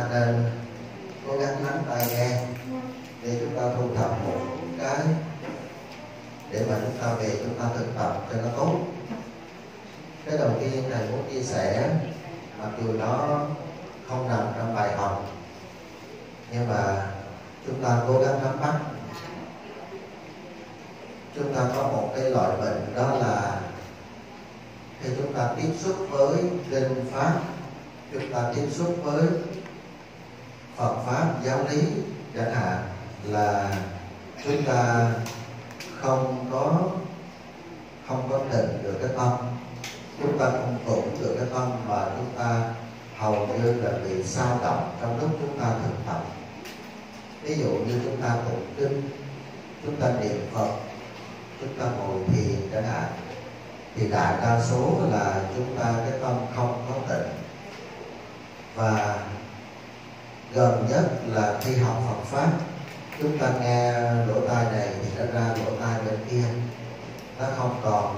ta nên cố gắng lắng tai nghe để chúng ta thu thập một cái để mà chúng ta về chúng ta thực tập cho nó tốt. Cái đầu tiên thầy muốn chia sẻ, mặc dù nó không nằm trong bài học, nhưng mà chúng ta cố gắng nắm bắt. Chúng ta có một cái loại bệnh đó là khi chúng ta tiếp xúc với kinh pháp, chúng ta tiếp xúc với Phật pháp, giáo lý, chẳng hạn, là chúng ta không có không có định được cái tâm. Chúng ta không tụng được cái tâm mà chúng ta hầu như là bị sao động trong lúc chúng ta thực tập. Ví dụ như chúng ta tụng kinh, chúng ta niệm phật, chúng ta ngồi thiền chẳng hạn, thì đại đa số là chúng ta cái tâm không có tịnh và gần nhất là khi học Phật pháp. Chúng ta nghe lỗ tai này thì nó ra lỗ tai bên kia. Nó không còn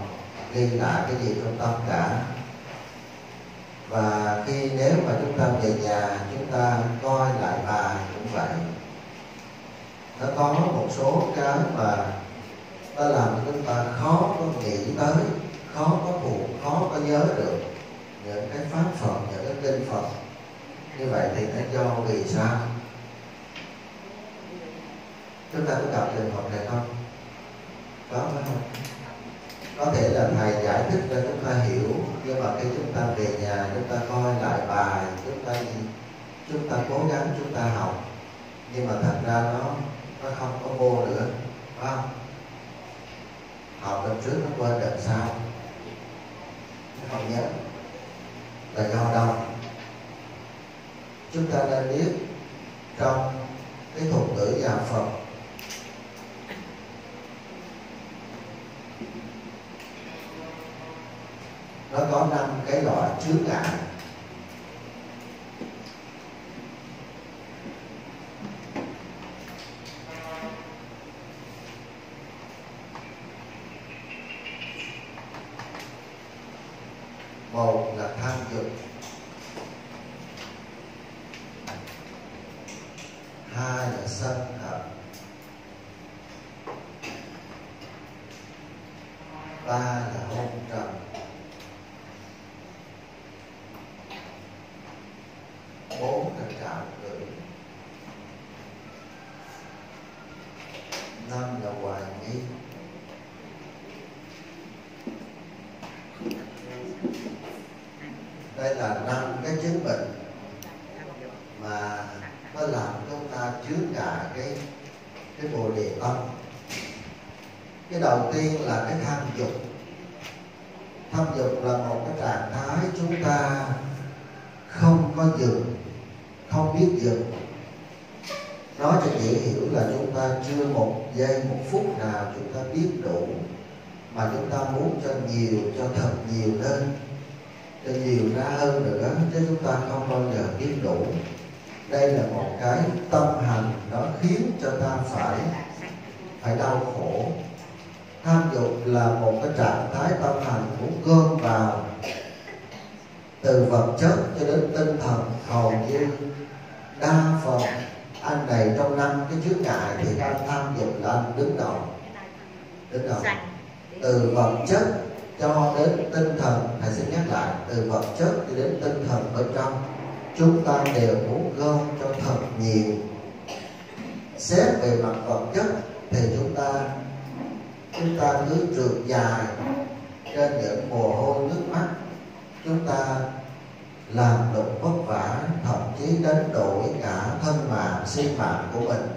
ghi lại cái gì trong tâm cả. Và khi nếu mà chúng ta về nhà, chúng ta coi lại bài cũng vậy. Nó có một số cái mà nó làm cho chúng ta khó có nghĩ tới, khó có thuộc khó có nhớ được những cái pháp phật, những cái kinh phật như vậy thì nó do vì sao? Chúng ta có gặp trường hợp này không? Có phải không? Có thể là thầy giải thích cho chúng ta hiểu, nhưng mà khi chúng ta về nhà, chúng ta coi lại bài, chúng ta chúng ta cố gắng chúng ta học. Nhưng mà thật ra nó nó không có vô nữa, phải không? Học lần trước nó quên lần sau. Nó không nhớ. Là do đâu? Chúng ta nên biết trong cái thuật ngữ nhà Phật. Nó có năm cái loại chướng ngại một là tham dục hai là sân hận ba là hôn trầm bốn là trạo cử năm là hoài nghi đây là năm cái chứng bệnh mà nó làm chúng ta chướng ngại cái cái bồ đề tâm cái đầu tiên là cái tham dục tham dục là một cái trạng thái chúng ta không có dừng không biết dừng nói cho dễ hiểu là chúng ta chưa một giây một phút nào chúng ta biết đủ mà chúng ta muốn cho nhiều cho thật nhiều lên cho nhiều ra hơn nữa chứ chúng ta không bao giờ biết đủ đây là một cái tâm hành nó khiến cho ta phải phải đau khổ. Tham dục là một cái trạng thái tâm hành cũng gom vào từ vật chất cho đến tinh thần. Hầu như đa phần anh này trong năm cái chướng ngại thì anh tham dục là anh đứng đầu đứng đầu. Từ vật chất cho đến tinh thần, thầy xin nhắc lại, từ vật chất cho đến tinh thần bên trong chúng ta đều muốn gom cho thật nhiều. Xét về mặt vật chất thì chúng ta chúng ta cứ trượt dài trên những mồ hôi nước mắt. Chúng ta làm được vất vả, thậm chí đánh đổi cả thân mạng, sinh mạng của mình.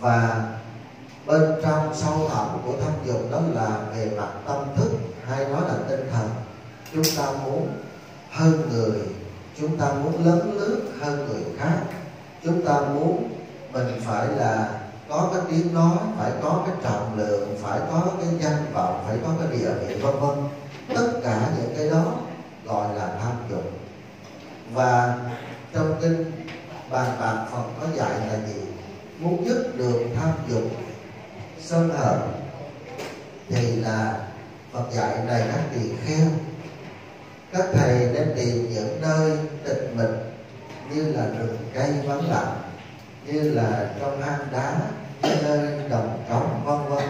Và bên trong sâu thẳm của tham dục đó là về mặt tâm thức, hay nói là tinh thần. Chúng ta muốn hơn người, chúng ta muốn lớn lướt hơn người khác. Chúng ta muốn mình phải là có cái tiếng nói, phải có cái trọng lượng, phải có cái danh vọng, phải có cái địa vị, vân vân. Tất cả những cái đó gọi là tham dục. Và trong kinh bàn bạc phật có dạy là gì? Muốn dứt được tham dục, sân hận. Thì là phật dạy này các tỳ kheo các thầy nên tìm những nơi tịch mịch như là rừng cây vắng lặng, như là trong hang đá nơi đồng trống vân vân,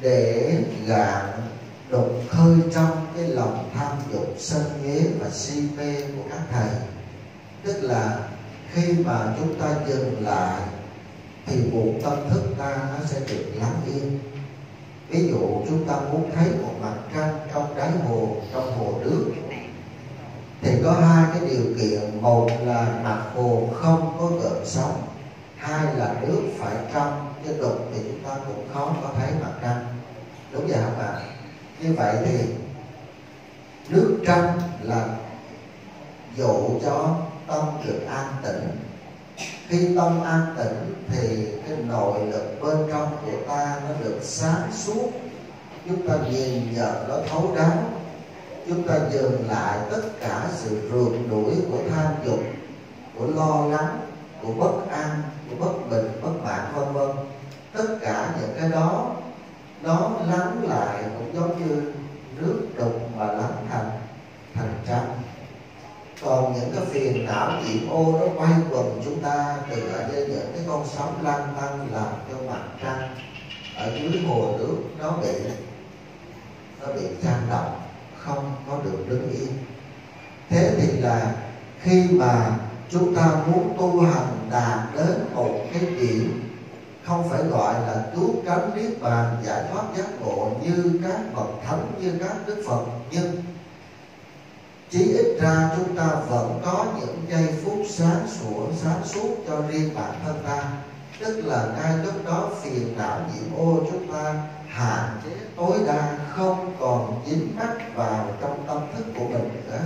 để gạn đục khơi trong cái lòng tham dục sân nghế và si mê của các thầy. Tức là khi mà chúng ta dừng lại thì buộc tâm thức ta nó sẽ được lắng yên ví dụ chúng ta muốn thấy một mặt trăng trong đáy hồ, trong hồ nước. Thì có hai cái điều kiện. Một là mặt hồ không có gợn sóng. Hai là nước phải trong, chứ đục thì chúng ta cũng khó có thấy mặt trăng. Đúng vậy không ạ? Như vậy thì nước trong là dụ cho tâm được an tĩnh khi tâm an tĩnh thì cái nội lực bên trong của ta nó được sáng suốt. Chúng ta nhìn nhận nó thấu đáo. Chúng ta dừng lại tất cả sự rượt đuổi của tham dục, của lo lắng, của bất an, của bất bình, bất mãn, vân vân. Tất cả những cái đó, nó lắng lại cũng giống như nước đục mà lắng thành thành trăng còn những cái phiền não nhiễm ô nó quay quần chúng ta, từ ở đây những cái con sóng lăn tăng làm cho mặt trăng ở dưới hồ nước, nó bị nó bị trang động không có được đứng yên. Thế thì là khi mà chúng ta muốn tu hành đạt đến một cái điểm, không phải gọi là cứu cánh niết bàn giải thoát giác ngộ như các bậc thánh, như các đức phật, nhưng chí ít ra chúng ta vẫn có những giây phút sáng sủa, sáng suốt cho riêng bản thân ta. Tức là ngay lúc đó phiền não nhiễm ô chúng ta hạn chế tối đa, không còn dính mắc vào trong tâm thức của mình nữa.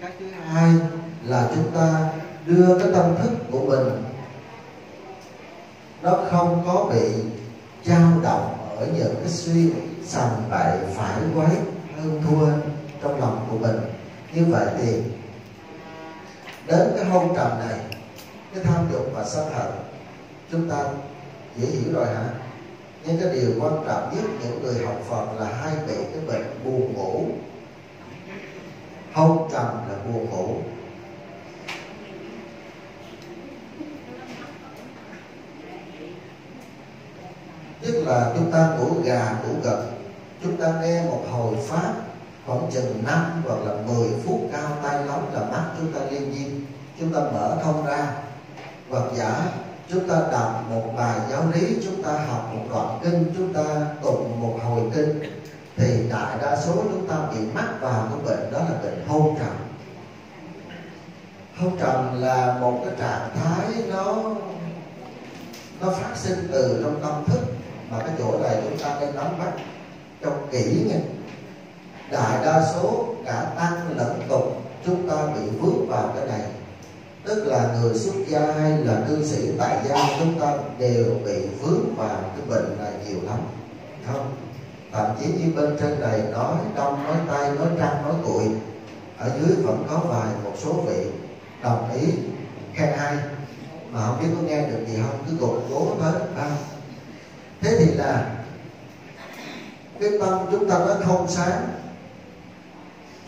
Cái thứ hai là chúng ta đưa cái tâm thức của mình, nó không có bị dao động ở những cái suy nghĩ sầm bậy phải quấy, hơn thua trong lòng của mình như vậy thì, đến cái hôn trầm này, cái tham dục và sân hận, chúng ta dễ hiểu rồi hả? Nhưng cái điều quan trọng nhất những người học Phật là hay bị cái bệnh buồn ngủ. Hôn trầm là buồn ngủ. Tức là chúng ta ngủ gà, ngủ gật. Chúng ta nghe một hồi pháp khoảng chừng năm hoặc là 10 phút cao tay nóng là mắt chúng ta liên diêm chúng ta mở thông ra. Hoặc giả, chúng ta đọc một bài giáo lý, chúng ta học một đoạn kinh, chúng ta tụng một hồi kinh, thì đại đa số chúng ta bị mắc vào cái bệnh đó là bệnh hôn trầm. Hôn trầm là một cái trạng thái nó nó phát sinh từ trong tâm thức mà cái chỗ này chúng ta nên nắm bắt trong kỹ nha đại đa số cả tăng lẫn tục, chúng ta bị vướng vào cái này. Tức là người xuất gia hay là cư sĩ tại gia, chúng ta đều bị vướng vào cái bệnh này nhiều lắm. Không. Thậm chí như bên trên này, nói đông, nói tay nói trăng nói cuội ở dưới vẫn có vài một số vị đồng ý, khen hay. Mà không biết có nghe được gì không? Cứ gục cố hết không? Thế thì là, cái tâm chúng ta nó không sáng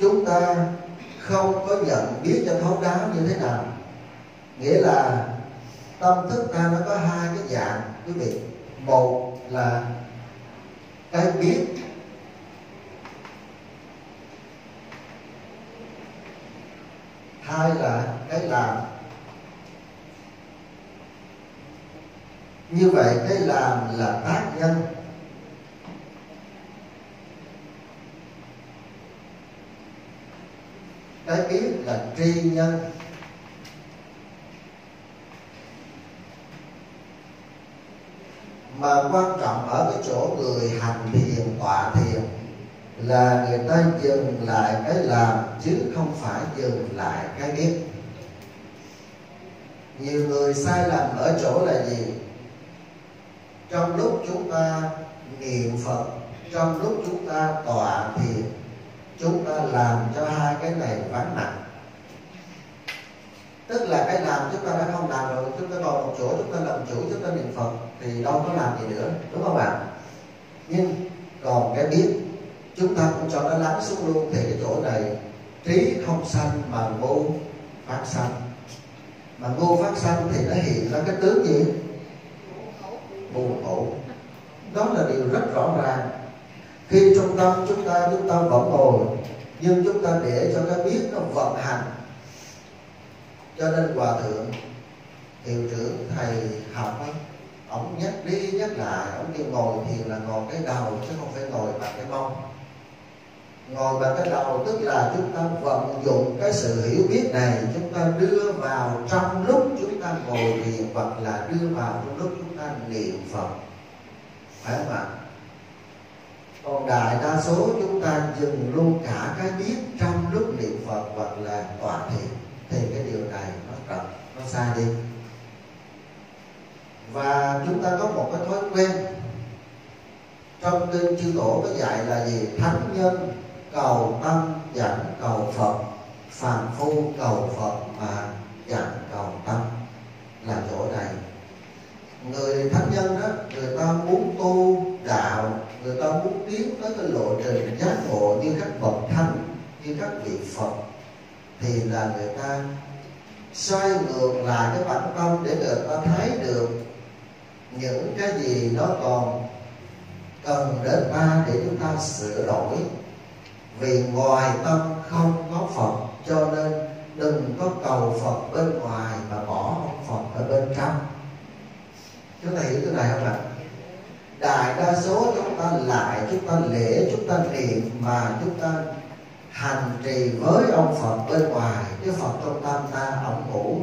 chúng ta không có nhận biết cho thấu đáo như thế nào. Nghĩa là tâm thức ta nó có hai cái dạng, quý vị. Một là cái biết. Hai là cái làm. Như vậy, cái làm là tác nhân. Cái biết là tri nhân. Mà quan trọng ở cái chỗ người hành thiền, tọa thiền là người ta dừng lại cái làm chứ không phải dừng lại cái biết. Nhiều người sai lầm ở chỗ là gì? Trong lúc chúng ta niệm phật, trong lúc chúng ta tọa thiền chúng ta làm cho hai cái này vắng mặt. Tức là cái làm chúng ta đã không làm rồi chúng ta ngồi một chỗ chúng ta làm chủ chúng ta niệm phật thì đâu có làm gì nữa đúng không ạ? Nhưng còn cái biết chúng ta cũng cho nó lắng xuống luôn thì cái chỗ này trí không sanh mà ngu phát sanh. Mà ngu phát sanh thì nó hiện ra cái tướng gì? Buồn ngủ đó là điều rất rõ ràng khi trong tâm chúng ta chúng ta vẫn ngồi nhưng chúng ta để cho cái biết nó vận hành. Cho nên hòa thượng hiệu trưởng thầy học ấy, ông nhắc đi nhắc lại ông kêu ngồi thiền là ngồi cái đầu chứ không phải ngồi bằng cái mông. Ngồi bằng cái đầu tức là chúng ta vận dụng cái sự hiểu biết này chúng ta đưa vào trong lúc chúng ta ngồi thiền hoặc là đưa vào trong lúc chúng ta niệm phật. Phải không ạ? Còn đại đa số chúng ta dừng luôn cả cái biết trong lúc niệm phật hoặc là tọa thiền, thì cái điều này nó trật nó xa đi. Và chúng ta có một cái thói quen trong kinh chư tổ có dạy là gì? Thánh nhân cầu tâm dẫn cầu phật, phàm phu cầu phật mà dẫn cầu tâm. Là chỗ này người thánh nhân đó, người ta muốn tu đạo, người ta muốn tiến tới cái lộ trình giác ngộ như các bậc thánh, như các vị phật, thì là người ta xoay ngược lại cái bản tâm để người ta thấy được những cái gì nó còn cần đến ta để chúng ta sửa đổi. Vì ngoài tâm không có phật, cho nên đừng có cầu phật bên ngoài mà bỏ ông phật ở bên trong chúng ta hiểu cái này không ạ? Đại đa số chúng ta lại chúng ta lễ, chúng ta niệm mà chúng ta hành trì với ông Phật bên ngoài cái Phật trong tâm ta ông ngủ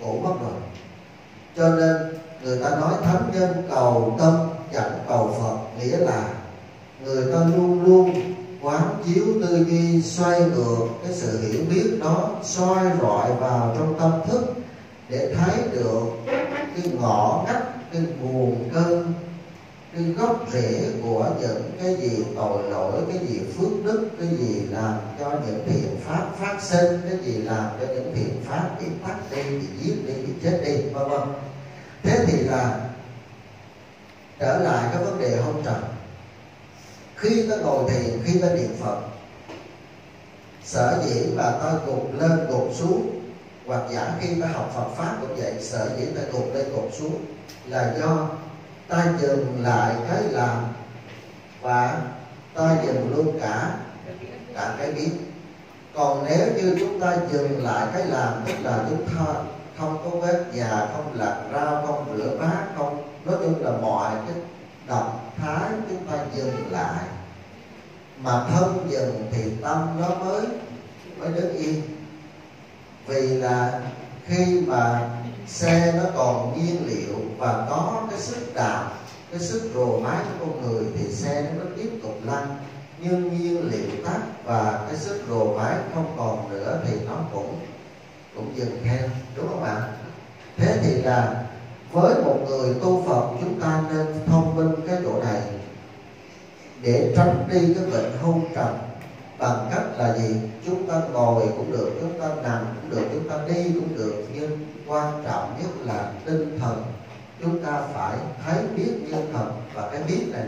ngủ mất rồi. Cho nên người ta nói thánh nhân cầu tâm, chẳng cầu Phật, nghĩa là người ta luôn luôn quán chiếu tư duy, xoay ngược cái sự hiểu biết đó, soi rọi vào trong tâm thức để thấy được cái ngõ ngách cái nguồn cơn cái gốc rễ của những cái gì tội lỗi, cái gì phước đức, cái gì làm cho những thiện pháp phát sinh, cái gì làm cho những thiện pháp bị tắt đi, bị giết đi, bị chết đi, vân vân. Thế thì là trở lại cái vấn đề hôn trầm. Khi ta ngồi thiền, khi ta niệm phật, sở dĩ mà ta gục lên gục xuống, hoặc giả khi ta học Phật pháp cũng vậy, sở dĩ ta gục lên gục xuống là do ta dừng lại cái làm và ta dừng luôn cả cả cái biết. Còn nếu như chúng ta dừng lại cái làm, tức là chúng ta không có vết già, không lặt rau, không rửa bát, không, nói chung là mọi cái động thái chúng ta dừng lại. Mà thân dừng thì tâm nó mới mới đứng yên. Vì là khi mà xe nó còn nhiên liệu và có cái sức đạp, cái sức rồ máy của con người thì xe nó tiếp tục lăn. Nhưng nhiên liệu tắt và cái sức rồ máy không còn nữa thì nó cũng cũng dừng theo, đúng không ạ? Thế thì là với một người tu phật, chúng ta nên thông minh cái chỗ này. Để tránh đi cái bệnh hôn trầm bằng cách là gì? Chúng ta ngồi cũng được, chúng ta nằm cũng được, chúng ta đi cũng được. Nhưng quan trọng nhất là tinh thần. Chúng ta phải thấy biết tinh thật và cái biết này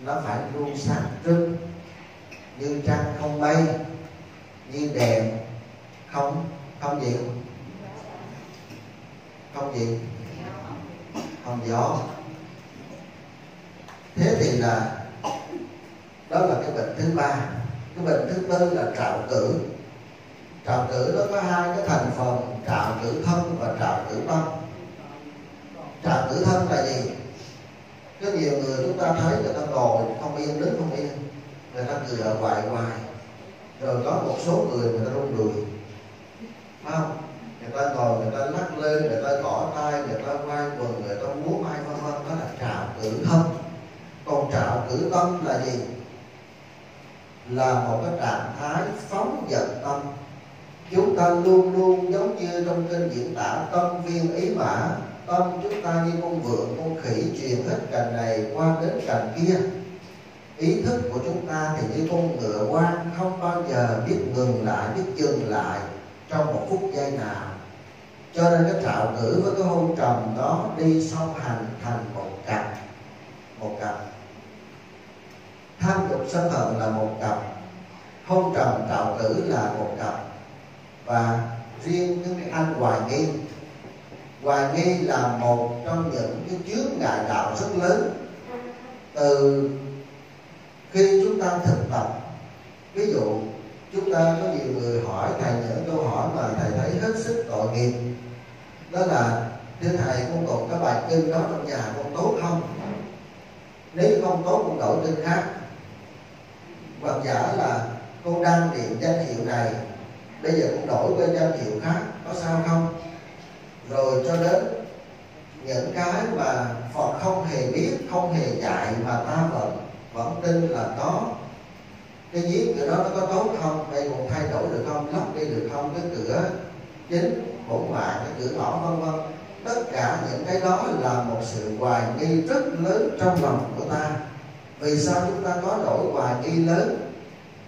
nó phải luôn sáng trưng như trăng không bay, như đèn không không gì không gì? Không gió. Thế thì là, đó là cái bệnh thứ ba cái bệnh thứ tư là trạo cử. Trạo cử nó có hai cái thành phần trạo cử thân và trạo cử tâm trạo cử thân là gì? Rất nhiều người chúng ta thấy người ta ngồi không yên, đứng không yên, người ta cười ở hoài hoài. Rồi có một số người người ta rung đùi phải không? Người ta ngồi, người ta lắc lên người ta gõ tay, người ta quay quần, người ta múa mai vân vân, đó là trào cử thân. Còn trào cử tâm là gì? Là một cái trạng thái phóng dật tâm. Chúng ta luôn luôn giống như trong kinh diễn tả, tâm viên ý mã, tâm chúng ta như con vượn, con khỉ truyền hết cành này qua đến cành kia. Ý thức của chúng ta thì như con ngựa quan không bao giờ biết ngừng lại, biết dừng lại trong một phút giây nào. Cho nên cái trạo cử với cái hôn trầm đó đi song hành thành một cặp một cặp tham dục sân hận là một cặp. Hôn trầm trạo tử là một cặp. Và riêng cái anh hoài nghi. Hoài nghi là một trong những cái chướng ngại đạo rất lớn. Từ khi chúng ta thực tập, ví dụ chúng ta có nhiều người hỏi thầy những câu hỏi mà thầy thấy hết sức tội nghiệp. Đó là, thưa thầy, con còn cái bài kinh đó trong nhà, con tốt không? Nếu không tốt, con đổi kinh khác hoặc giả là con đăng điện danh hiệu này. Bây giờ con đổi qua danh hiệu khác, có sao không? Rồi cho đến những cái mà Phật không hề biết, không hề dạy mà ta vẫn vẫn tin là có. Cái giếng cửa đó nó có tốt không? Hay còn thay đổi được không? Lắp đi được không? Cái cửa chính, bổn mạng, cái cửa ngõ, vân vân. Tất cả những cái đó là một sự hoài nghi rất lớn trong lòng của ta vì sao chúng ta có nỗi hoài nghi lớn?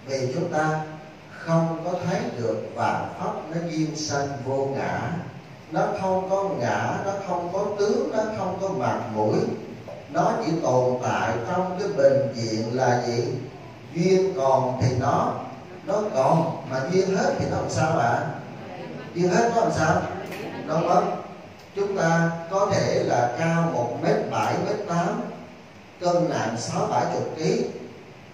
Vì chúng ta không có thấy được vạn pháp nó duyên sanh vô ngã. Nó không có ngã, nó không có tướng, nó không có mặt mũi. Nó chỉ tồn tại trong cái bình diện là gì? Duyên còn thì nó nó còn, mà duyên hết thì nó làm sao ạ? À? duyên hết nó làm sao? Nó mất chúng ta có thể là cao một mét bảy, mét tám cân nặng sáu bảy chục ký.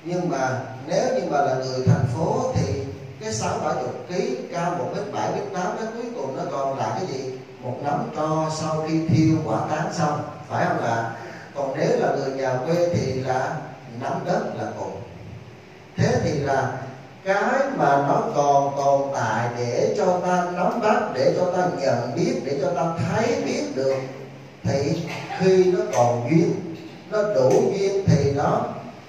Nhưng mà nếu như mà là người thành phố thì cái sáu bảy chục ký cao một mét bảy, mét tám cái cuối cùng nó còn là cái gì? Một nắm tro sau khi thiêu quả tán xong, phải không ạ? Còn nếu là người nhà quê thì là nắm đất là cùng. Thế thì là cái mà nó còn tồn tại để cho ta nắm bắt, để cho ta nhận biết, để cho ta thấy biết được, thì khi nó còn duyên nó đủ duyên thì nó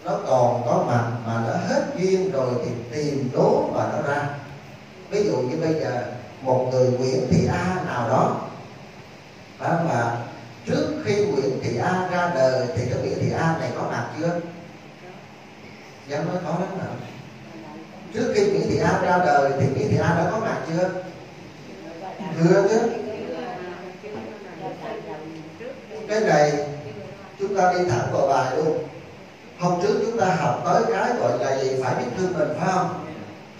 nó còn có mặt mà nó hết duyên rồi thì tìm đố mà nó ra. Ví dụ như bây giờ một người Nguyễn Thị A nào đó đó mà trước khi Nguyễn Thị A ra đời thì cái Nguyễn Thị A này có mặt chưa? Dạ, Dám nói có lắm nào trước khi Nguyễn Thị A ra đời thì Nguyễn Thị A đã có mặt chưa? Chưa chứ. Cái này chúng ta đi thẳng vào bài luôn. Hôm trước chúng ta học tới cái gọi là gì? Phải biết thương mình, phải không?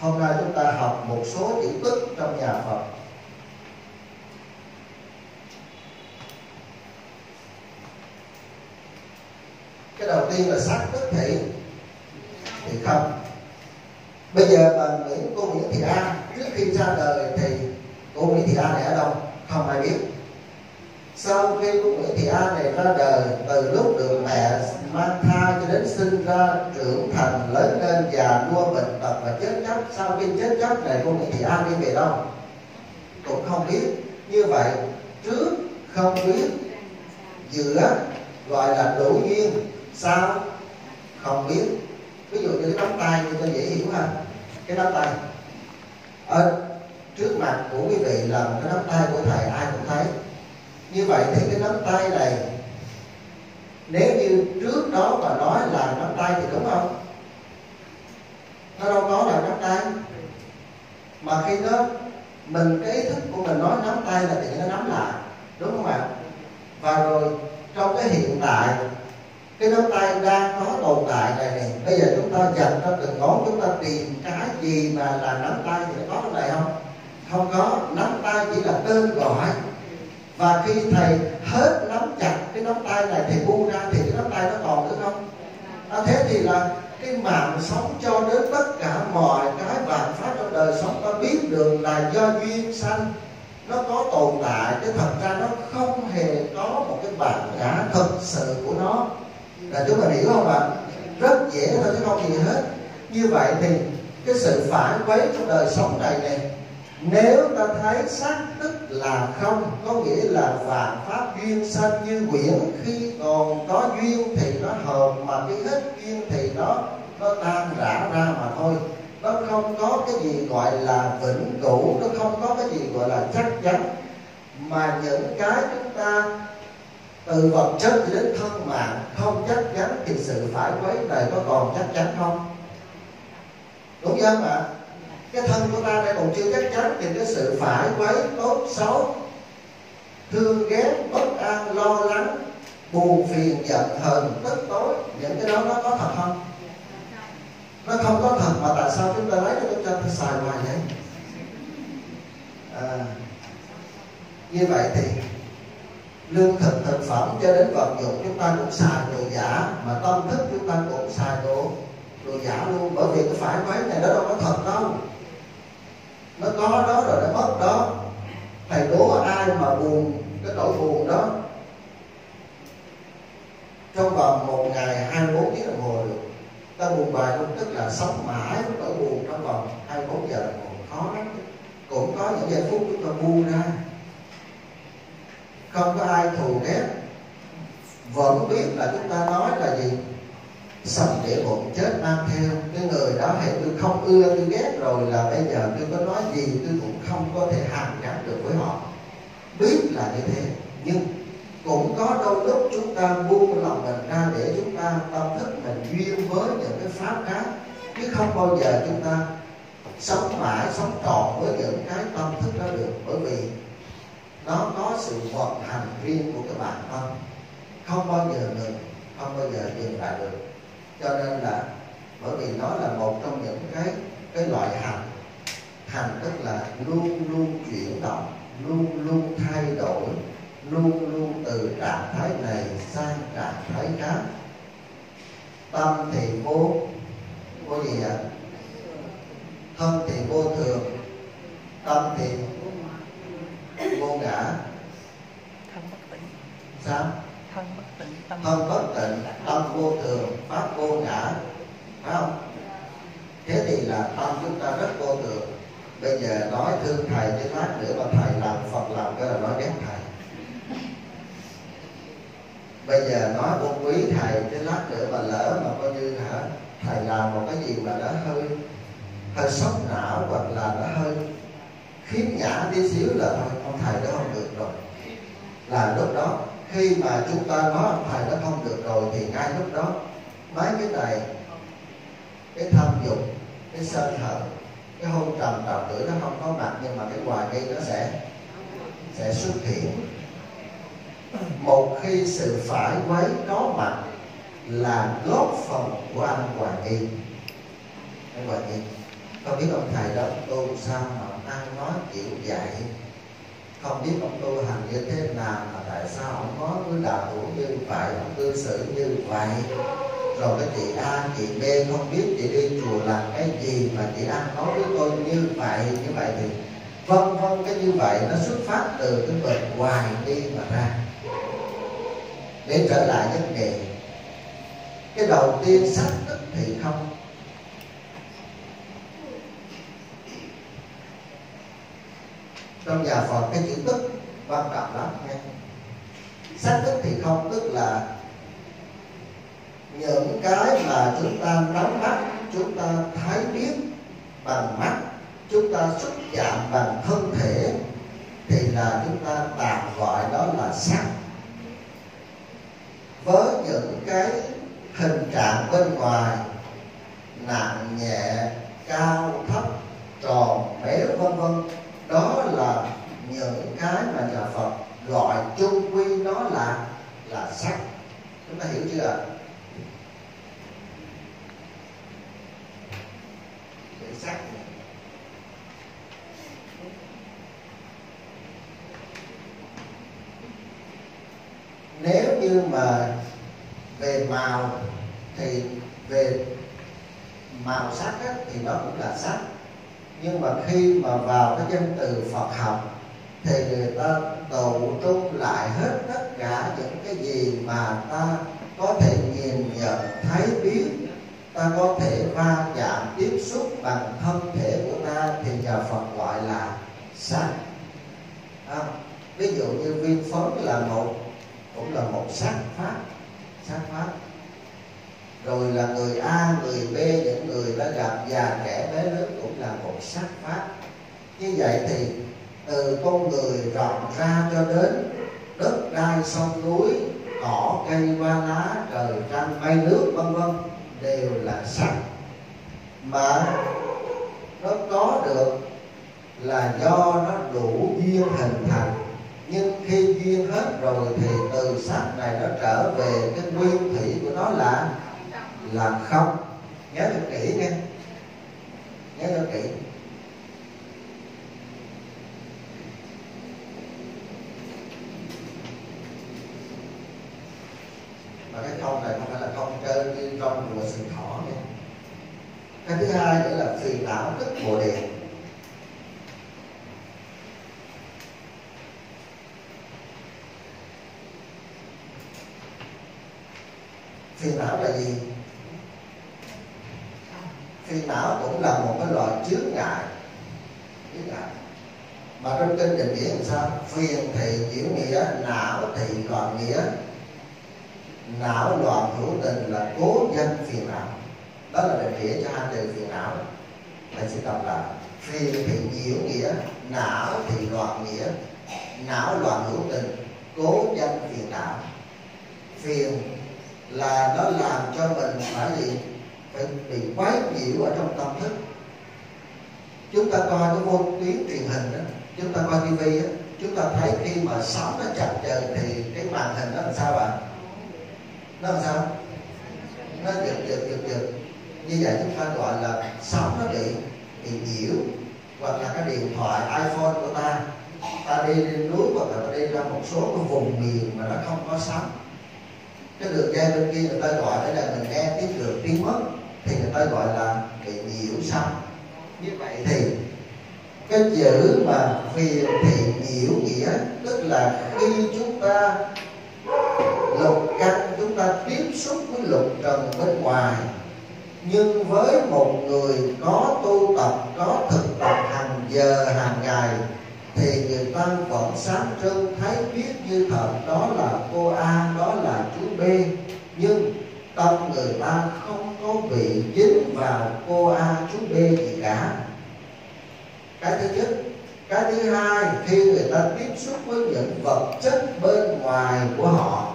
Hôm nay chúng ta học một số chữ tức trong nhà Phật. Cái đầu tiên là sắc tức thị. Thì không. Bây giờ bà nguyễn cô nguyễn thị a trước khi ra đời thì cô nguyễn thị a này ở đâu? Không ai biết sau khi của nguyễn thị a này ra đời, từ lúc được mẹ mang thai cho đến sinh ra, trưởng thành, lớn lên già nua bệnh tật và chết chóc. Sau khi chết chóc này cô nguyễn thị a đi về đâu? Cũng không biết. Như vậy, trước không biết, giữa gọi là đủ duyên. Sao? Không biết. Ví dụ như cái nắm tay như cho dễ hiểu ha. Cái nắm tay. Ở trước mặt của quý vị là một cái nắm tay của thầy, ai cũng thấy như vậy thì cái nắm tay này, nếu như trước đó mà nói là nắm tay thì đúng không? Nó đâu có là nắm tay. Mà khi nó mình cái ý thức của mình nói nắm tay là thì nó nắm lại, đúng không ạ? Và rồi, trong cái hiện tại, cái nắm tay đang có tồn tại này này bây giờ chúng ta dành ra từng ngón chúng ta tìm cái gì mà là nắm tay thì nó có trong này không? Không có, nắm tay chỉ là tên gọi và khi thầy hết nắm chặt cái nắm tay này thì buông ra thì cái nắm tay nó còn nữa không? À, thế thì là cái mạng sống cho đến tất cả mọi cái vạn pháp trong đời sống ta biết được là do duyên sanh nó có tồn tại chứ thật ra nó không hề có một cái bản ngã thực sự của nó. Là chúng ta hiểu không ạ? Rất dễ thôi chứ không gì hết. Như vậy thì cái sự phản quấy trong đời sống này này nếu ta thấy xác tức là không, có nghĩa là vạn pháp duyên sanh như quyển, khi còn có duyên thì nó hợp mà khi hết duyên thì nó nó tan rã ra mà thôi. Nó không có cái gì gọi là vĩnh cửu, nó không có cái gì gọi là chắc chắn. Mà những cái chúng ta từ vật chất đến thân mạng không chắc chắn thì sự phải quấy này có còn chắc chắn không? Đúng không ạ? Cái thân của ta đây còn chưa chắc chắn thì cái sự phải quấy tốt xấu thương ghét bất an lo lắng buồn phiền giận hờn tức tối. Những cái đó nó có thật không? Nó không có thật mà tại sao chúng ta lấy cho chúng ta xài hoài vậy? À, như vậy thì lương thực thực phẩm cho đến vật dụng chúng ta cũng xài đồ giả mà tâm thức chúng ta cũng xài đồ đồ giả luôn. Bởi vì cái phải quấy này nó đâu có thật đâu nó có đó rồi, nó mất đó. Thầy đố ai mà buồn cái nỗi buồn đó? Trong vòng một ngày 24 tiếng đồng hồ được. Ta buồn bài cũng tức là sống mãi nỗi buồn trong vòng 24 giờ đồng hồ. Khó lắm. Cũng có những giây phút chúng ta buông ra. Không có ai thù ghét. Vẫn biết là chúng ta nói là gì sợ để bụng chết mang theo. Cái người đó thì tôi không ưa, tôi ghét rồi là bây giờ tôi có nói gì tôi cũng không có thể hàn gắn được với họ. Biết là như thế, nhưng cũng có đôi lúc chúng ta buông lòng mình ra để chúng ta tâm thức mình duyên với những cái pháp khác. Chứ không bao giờ chúng ta sống mãi, sống trọn với những cái tâm thức đó được. Bởi vì nó có sự vận hành riêng của cái bản thân không bao giờ ngừng, không bao giờ dừng lại được cho nên là bởi vì nó là một trong những cái cái loại hành. Hành tức là luôn luôn chuyển động luôn luôn thay đổi luôn luôn từ trạng thái này sang trạng thái khác. Tâm thì vô vô gì ạ? Thân thì vô thường tâm thì vô ngã. Sao thân bất tịnh tâm, tịnh tâm vô thường pháp vô ngã. Phải không? Thế thì là tâm chúng ta rất vô thường. Bây giờ nói thương thầy chứ lát nữa mà thầy làm phật làm cái là nói ghét thầy. Bây giờ nói ôn quý thầy chứ lát nữa mà lỡ mà coi như hả thầy làm một cái gì mà nó hơi hơi sốc não hoặc là nó hơi khiếm nhã tí xíu là thôi ông thầy đó không được rồi. Là lúc đó khi mà chúng ta nói ông thầy nó không được rồi thì ngay lúc đó, mấy cái này, cái tham dục, cái sân hận, cái hôn trầm trầm tử nó không có mặt, nhưng mà cái hoài nghi nó sẽ sẽ xuất hiện. Một khi sự phải quấy có mặt là góp phần của anh hoài nghi. Anh hoài nghi không biết ông thầy đó tu sao mà ông ăn nói kiểu vậy? Không biết ông tu hành như thế nào mà tại sao ông có cứ đạo hữu như vậy, ông cư xử như vậy? Rồi cái chị A, chị B không biết chị đi chùa làm cái gì mà chị A nói với tôi như vậy như vậy thì vân vân cái như vậy nó xuất phát từ cái bệnh hoài đi mà ra. Để trở lại vấn đề cái đầu tiên xác tức thì không. Trong nhà Phật, cái chữ tức quan trọng lắm nghe xác tức thì không, tức là những cái mà chúng ta nắm mắt chúng ta thấy biết bằng mắt, chúng ta xúc chạm bằng thân thể, thì là chúng ta tạm gọi đó là sắc. Với những cái hình trạng bên ngoài, nặng nhẹ, cao, thấp, tròn béo vân vân đó là những cái mà nhà Phật gọi chung quy nó là là sắc. Chúng ta hiểu chưa để sắc nếu như mà về màu thì về màu sắc á, thì nó cũng là sắc nhưng mà khi mà vào cái danh từ Phật học thì người ta tụ trung lại hết tất cả những cái gì mà ta có thể nhìn nhận thấy biết. Ta có thể va chạm tiếp xúc bằng thân thể của ta thì nhà Phật gọi là sắc à, ví dụ như viên phấn là một cũng là một sắc pháp sắc pháp rồi là người A, người B, những người đã gặp già trẻ bé lớn cũng là một sắc pháp. Như vậy thì từ con người rộng ra cho đến đất đai sông núi cỏ cây hoa lá trời trăng mây nước vân vân đều là sắc mà nó có được là do nó đủ duyên hình thành. Nhưng khi duyên hết rồi thì từ sắc này nó trở về cái nguyên thủy của nó là làm không. Nhớ thật kỹ nha. Nhớ thật kỹ. Và cái không này không phải là không cơ như trong mùa sừng thỏ nha. Cái thứ hai nữa là phiền não tức bồ đề. Phiền não là gì? Khi não cũng là một cái loại chướng ngại. Chướng ngại. Mà trong kinh định nghĩa làm sao? Phiền thì chịu nghĩa, não thì loạn nghĩa. Não loạn hữu tình là cố danh phiền não. Đó là định nghĩa cho hai từ phiền não. Thầy sẽ đọc lại. Phiền thì nhiễu nghĩa, não thì loạn nghĩa. Não loạn hữu tình, cố danh phiền não. Phiền là nó làm cho mình phải gì phải bị quái nhiễu ở trong tâm thức. Chúng ta coi cái vô tuyến truyền hình đó, chúng ta coi tivi á, chúng ta thấy khi mà sóng nó chập chờn thì cái màn hình nó làm sao bạn? Nó làm sao? Nó giật giật giật giật. Như vậy chúng ta gọi là sóng nó bị bị nhiễu. Hoặc là cái điện thoại iPhone của ta ta đi lên núi hoặc là ta đi ra một số cái vùng miền mà nó không có sóng. Cái đường dây bên kia người ta gọi đây là mình nghe tiếng được tiếng mất thì người ta gọi là bị nhiễu sóng như vậy thì cái chữ mà phiền thì nhiễu nghĩa, tức là khi chúng ta lục căn, chúng ta tiếp xúc với lục trần bên ngoài, nhưng với một người có tu tập, có thực tập hàng giờ, hàng ngày, thì người ta vẫn sáng trưng, thấy biết như thật, đó là cô A, đó là chú B. Nhưng tâm người ta không có bị dính vào cô A, chú B gì cả. Cái thứ nhất. Cái thứ hai, khi người ta tiếp xúc với những vật chất bên ngoài của họ,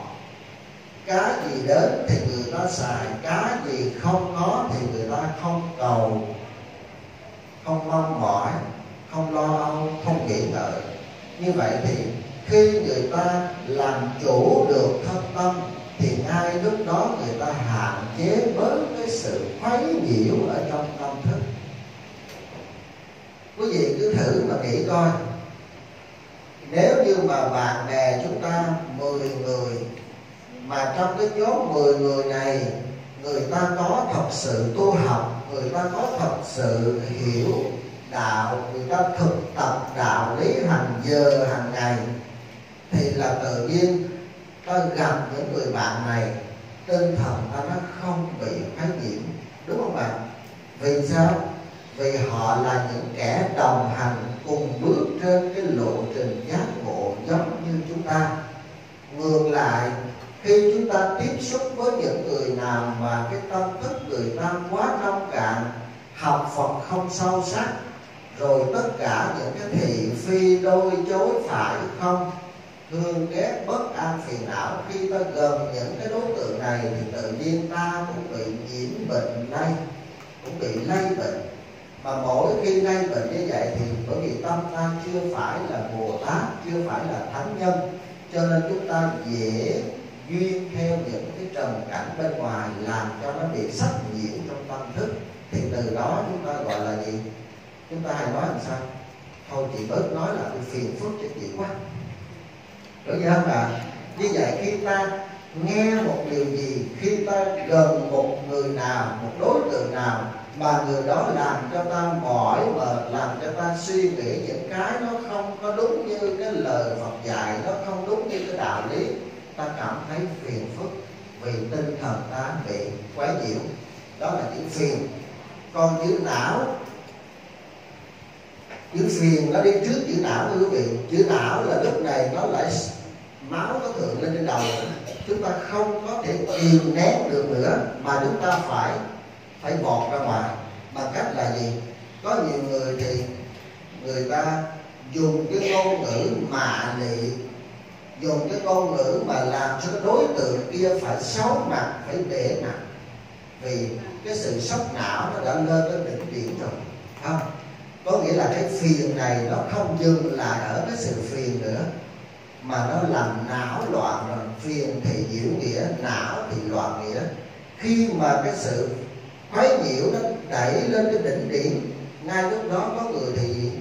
cái gì đến thì người ta xài, cái gì không có thì người ta không cầu, không mong mỏi, không lo âu, không nghĩ ngợi. Như vậy thì khi người ta làm chủ được thân tâm thì ngay lúc đó người ta hạn chế bớt cái sự khuấy nhiễu ở trong tâm thức. Quý vị cứ thử mà nghĩ coi. Nếu như mà bạn bè chúng ta 10 người, mà trong cái nhóm 10 người này, người ta có thật sự tu học, người ta có thật sự hiểu đạo, người ta thực tập đạo lý hàng giờ, hàng ngày, thì là tự nhiên ta gặp những người bạn này, tinh thần ta nó không bị khái nhiễm, đúng không bạn? Vì sao? Vì họ là những kẻ đồng hành cùng bước trên cái lộ trình giác ngộ giống như chúng ta. Ngược lại, khi chúng ta tiếp xúc với những người nào mà cái tâm thức người ta quá nông cạn, học Phật không sâu sắc, rồi tất cả những cái thị phi đôi chối phải không? Thương ghét bất an phiền não, khi ta gần những cái đối tượng này thì tự nhiên ta cũng bị nhiễm bệnh lây, cũng bị lây bệnh. Mà mỗi khi lây bệnh như vậy thì bởi vì tâm ta chưa phải là bồ tát, chưa phải là thánh nhân, cho nên chúng ta dễ duyên theo những cái trần cảnh bên ngoài làm cho nó bị sắc nhiễm trong tâm thức. Thì từ đó chúng ta gọi là gì? Chúng ta hay nói làm sao? Thôi chị bớt nói là tôi phiền phức cho chị quá đúng không ạ như vậy khi ta nghe một điều gì, khi ta gần một người nào, một đối tượng nào mà người đó làm cho ta mỏi mà làm cho ta suy nghĩ những cái nó không có đúng như cái lời Phật dạy, nó không đúng như cái đạo lý, ta cảm thấy phiền phức vì tinh thần ta bị quá nhiễu. Đó là chữ phiền. Còn chữ não chữ phiền nó đi trước chữ não quý vị. Chữ não là lúc này nó lại máu nó thượng lên trên đầu. Chúng ta không có thể kìm nén được nữa, mà chúng ta phải phải vọt ra ngoài. Bằng cách là gì? Có nhiều người thì người ta dùng cái ngôn ngữ mà lị, dùng cái ngôn ngữ mà làm cho đối tượng kia phải xấu mặt, phải để mặt. Vì cái sự sốc não nó đã lên tới đỉnh điểm rồi. Không có nghĩa là cái phiền này nó không dừng lại ở cái sự phiền nữa, mà nó làm não loạn rồi. Phiền thì diệu nghĩa, não thì loạn nghĩa. Khi mà cái sự quấy nhiễu nó đẩy lên cái đỉnh điểm, ngay lúc đó có người thì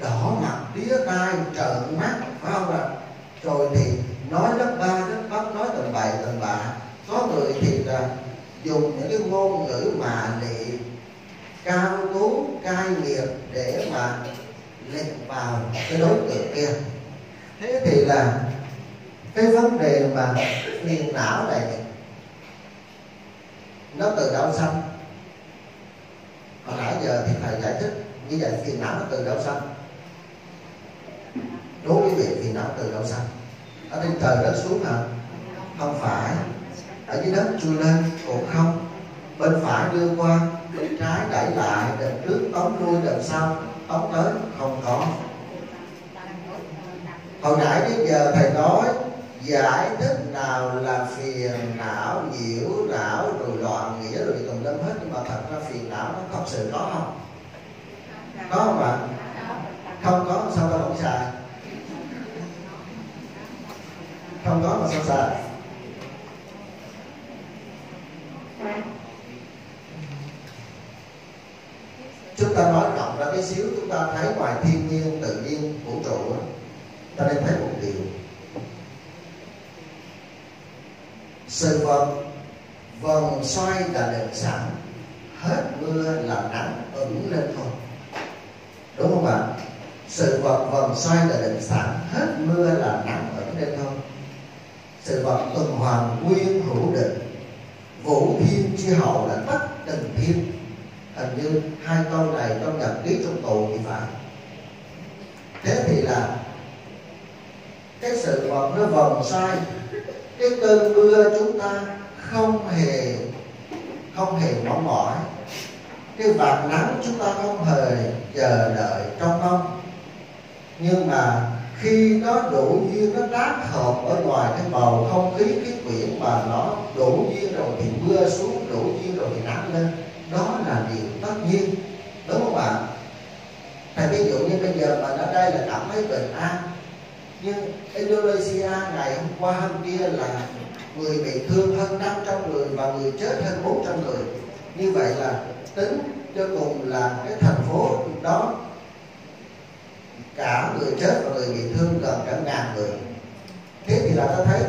đỏ mặt, tía tai, trợn mắt, phải không ạ? Rồi thì nói lớp ba, lớp bắt nói tầm bậy tầm bạ. Có người thì là dùng những cái ngôn ngữ mà để cao tú, cai nghiệt để mà lệnh vào cái đối tượng kia. Thế thì là cái vấn đề mà phiền não này, nó từ đâu sanh? Hồi nãy giờ thì thầy giải thích, như vậy phiền não nó từ đâu sanh? Đối với việc phiền não từ đâu sanh? Ở trên trời đất xuống hả? Không phải. Ở dưới đất chui lên, cũng không. Bên phải đưa qua bên trái đẩy lại đằng trước tống lui đằng sau tống tới, không có. Hồi nãy đến giờ thầy nói, giải thích nào là phiền não, nhiễu não, rồi loạn nghĩa rồi tùm lum hết. Nhưng mà thật ra phiền não nó thật sự có không? Có không ạ? Không có sao ta không xài? Không có, mà sao xài? Chúng ta nói rộng ra cái xíu, chúng ta thấy ngoài thiên nhiên, tự nhiên, vũ trụ ta nên thấy một điều. Sự vật, vòng xoay là định sẵn hết mưa là nắng ẩn lên thôi. Đúng không ạ? Sự vật, vòng xoay là định sẵn hết mưa là nắng ẩn lên thôi. Sự vật tuần hoàn, nguyên, hữu định, vũ thiên chi hậu là tất tình thiên hình như hai câu này trong nhật ký trong tù thì phải. Thế thì là cái sự vật nó vòng sai. Cái cơn mưa chúng ta không hề không hề mong mỏi. Cái vạt nắng chúng ta không hề chờ đợi trong mong. Nhưng mà khi nó đủ duyên nó đáp hợp ở ngoài cái bầu không khí, cái quyển mà nó đủ duyên rồi thì mưa xuống, đủ duyên rồi thì nắng lên đó là điều tất nhiên. Đúng không ạ? Thầy ví dụ như bây giờ mà ở đây là cảm thấy bình an. Nhưng Indonesia ngày hôm qua hôm kia là người bị thương hơn 500 người và người chết hơn 400 người. Như vậy là tính cho cùng là cái thành phố đó, cả người chết và người bị thương gần cả ngàn người. Thế thì là ta thấy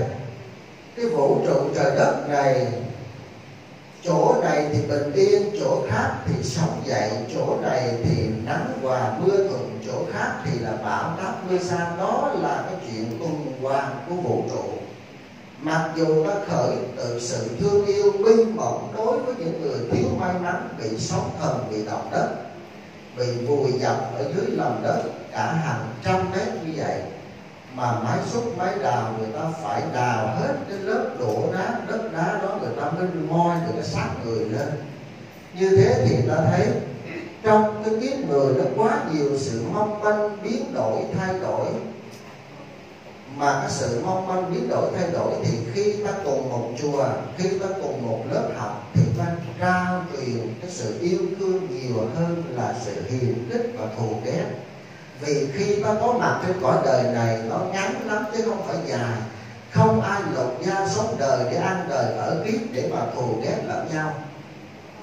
cái vũ trụ trời đất này chỗ này thì bình yên, chỗ khác thì sóng dậy, chỗ này thì nắng hòa mưa thuận, chỗ khác thì là bão táp mưa xa đó là cái chuyện tuần hoàn của vũ trụ. Mặc dù nó khởi từ sự thương yêu, binh mộng đối với những người thiếu may mắn, bị sóng thần, bị động đất, bị vùi dập ở dưới lòng đất, cả hàng trăm mét như vậy mà máy xúc, máy đào người ta phải đào hết cái lớp đổ đá đất đá đó người ta mới moi được cái xác người lên. Như thế thì ta thấy trong cái kiếp người nó quá nhiều sự mong manh biến đổi, thay đổi. Mà cái sự mong manh biến đổi, thay đổi thì khi ta cùng một chùa, khi ta cùng một lớp học thì ta trao truyền cái sự yêu thương nhiều hơn là sự hiềm khích và thù ghét vì khi ta có mặt trên cõi đời này, nó ngắn lắm chứ không phải dài. Không ai lột da sống đời để ăn đời ở kiếp để mà thù ghét lẫn nhau.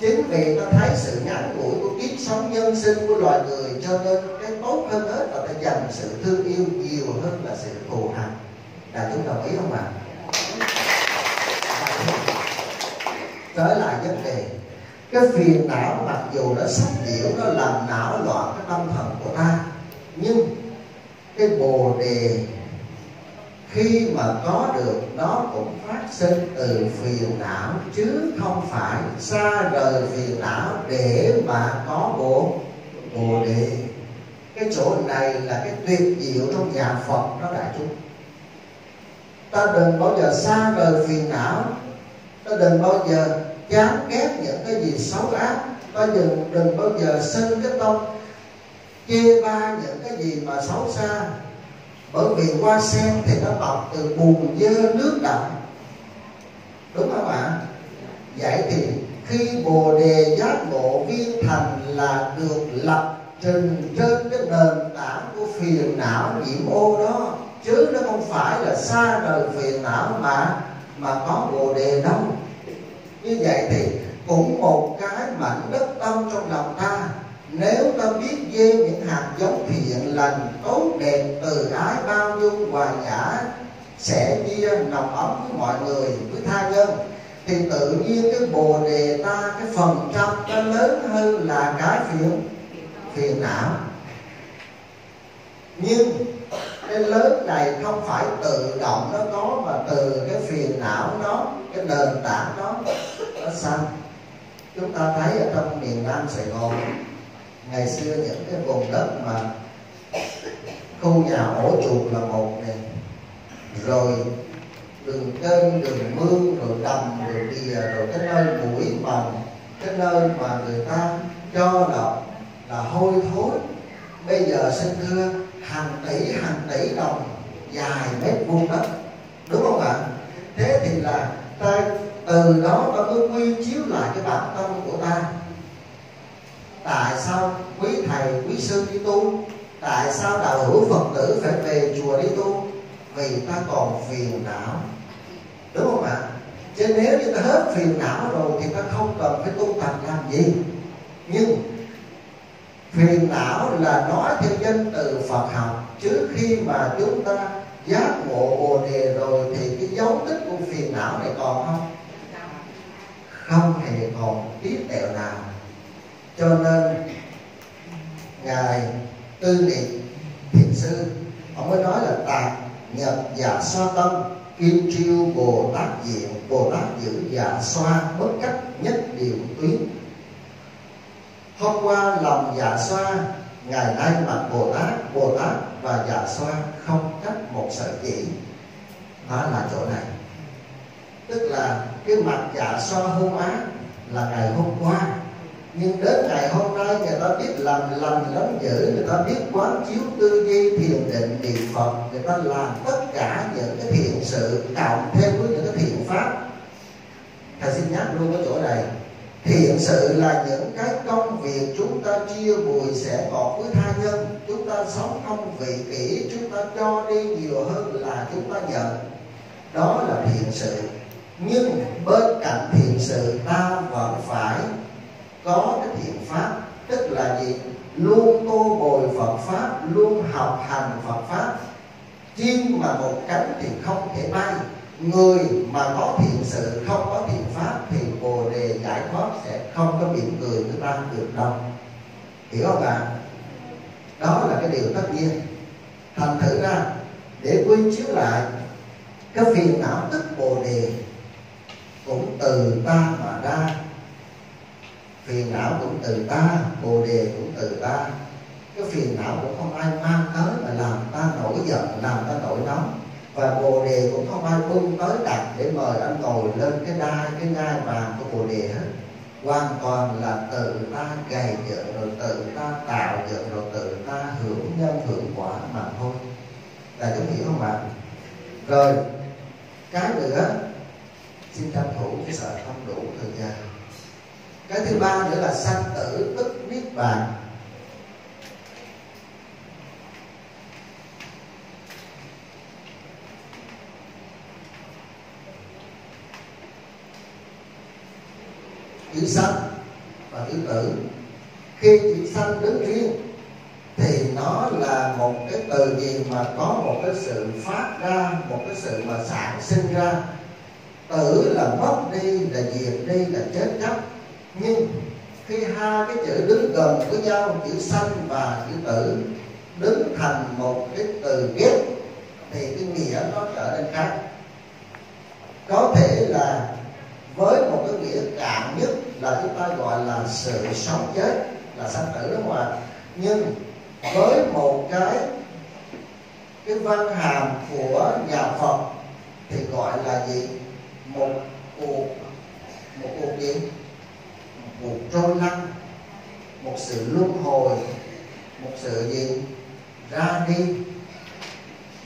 Chính vì ta thấy sự ngắn ngủi của kiếp sống nhân sinh của loài người, cho nên cái tốt hơn hết là ta dành sự thương yêu nhiều hơn là sự thù hằn. Là chúng đồng ý không ạ? Trở lại vấn đề. Cái phiền não mặc dù nó sách nhiễu, nó làm não loạn cái tâm thần của ta nhưng cái bồ đề khi mà có được, nó cũng phát sinh từ phiền não chứ không phải xa rời phiền não để mà có bộ bồ đề. Cái chỗ này là cái tuyệt diệu trong nhà phật đó đại chúng. Ta đừng bao giờ xa rời phiền não. Ta đừng bao giờ chán ghét những cái gì xấu ác. Ta đừng đừng bao giờ sinh cái tâm chê ba những cái gì mà xấu xa. Bởi vì hoa sen thì nó bọc từ bùn dơ nước đậm đúng không ạ? Vậy thì khi bồ đề giác ngộ viên thành là được lập trình trên cái nền tảng của phiền não nhiễm ô đó. Chứ nó không phải là xa rời phiền não mà mà có bồ đề đâu. Như vậy thì cũng một cái mảnh đất tâm trong lòng ta nếu ta biết gieo những hạt giống thiện lành, tốt, đẹp, từ ái, bao dung, hòa nhã, sẽ chia nồng ấm với mọi người, với tha nhân, thì tự nhiên cái bồ đề ta, cái phần trăm nó lớn hơn là cái phiền phiền não. Nhưng cái lớn này không phải tự động nó có, mà từ cái phiền não đó, cái nền tảng đó, nó sanh. Chúng ta thấy ở trong miền nam sài gòn ngày xưa những cái vùng đất mà khu nhà ổ chuột là một này rồi đường kênh, đường mương, rồi đầm, rồi đìa rồi cái nơi mũi mầm cái nơi mà người ta cho là là hôi thối. Bây giờ xin thưa, hàng tỷ hàng tỷ đồng, dài mét vuông đất, đúng không ạ? Thế thì là ta từ đó ta mới quy chiếu lại cái bản tâm của ta tại sao quý thầy quý sư đi tu? Tại sao đạo hữu phật tử phải về chùa đi tu? Vì ta còn phiền não. Đúng không ạ? Chứ nếu như ta hết phiền não rồi thì ta không cần phải tu tập làm gì. Nhưng phiền não là nói theo danh từ phật học. Trước khi mà chúng ta giác ngộ bồ đề rồi thì cái dấu tích của phiền não này còn không. Không hề còn tí tẹo nào cho nên, ngài tư niệm thiền sư, ông mới nói là tạc nhập giả xoa tâm, kim chiêu bồ tát diện bồ tát giữ giả xoa bất cách nhất điều tuyến hôm qua lòng giả xoa, ngày nay mặt bồ tát bồ tát và giả xoa không cách một sợi chỉ. Đó là chỗ này. Tức là cái mặt giả xoa hôm á là ngày hôm qua nhưng đến ngày hôm nay người ta biết làm lành lắm dữ, người ta biết quán chiếu tư duy, thiền định, niệm phật, người ta làm tất cả những cái thiện sự cộng thêm với những cái thiện pháp. Thầy xin nhắc luôn cái chỗ này thiện sự là những cái công việc chúng ta chia bùi sẻ ngọt với tha nhân. Chúng ta sống không vị kỷ, chúng ta cho đi nhiều hơn là chúng ta nhận đó là thiện sự. Nhưng bên cạnh thiện sự, ta vẫn phải có cái thiện pháp, tức là gì? Luôn tô bồi Phật pháp, luôn học hành Phật pháp. Chim mà một cánh thì không thể bay. Người mà có thiện sự, không có thiện pháp thì bồ đề giải thoát sẽ không có miệng cười người ta được đâu. Hiểu không bạn đó là cái điều tất nhiên. Thành thử ra, để quy chiếu lại, cái phiền não tức bồ đề cũng từ ta mà ra phiền não cũng từ ta, bồ đề cũng từ ta. Cái phiền não cũng không ai mang tới mà làm ta nổi giận, làm ta nổi nóng. Và bồ đề cũng không ai bưng tới đặt để mời anh ngồi lên cái đai, cái ngai vàng của bồ đề hết. Hoàn toàn là tự ta gầy dựng, rồi tự ta tạo dựng, rồi tự ta hưởng nhân hưởng quả mà thôi. Là chúng hiểu không bạn rồi, cái nữa, xin tranh thủ cái sợ không đủ thời gian cái thứ ba nữa là sanh tử tức niết bàn. Chữ sanh và chữ tử. Khi chữ sanh đứng riêng, thì nó là một cái từ gì mà có một cái sự phát ra, một cái sự mà sản sinh ra. Tử là mất đi, là diệt đi, là chết chóc nhưng khi hai cái chữ đứng gần với nhau, chữ sanh và chữ tử, đứng thành một cái từ ghép, thì cái nghĩa nó trở nên khác. Có thể là với một cái nghĩa cạn nhất là chúng ta gọi là sự sống chết, là sanh tử đúng không ạ nhưng với một cái cái văn hàm của nhà Phật thì gọi là gì? Một cuộc một cuộc gì? Một trôi lăn một sự luân hồi một sự gì ra đi.